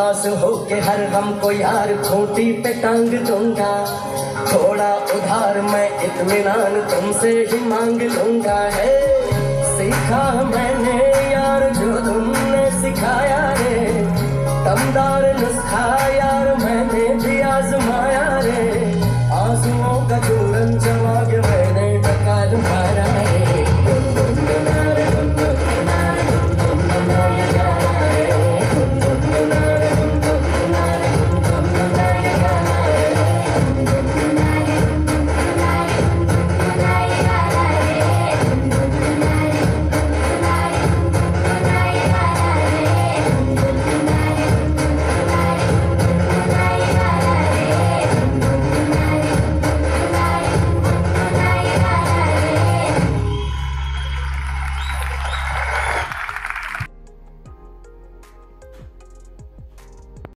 उदास होके हर गम को यार खूटी पे टांग दूँगा। थोड़ा उधार मैं इतमान तुमसे ही मांग लूँगा। है, सीखा मैंने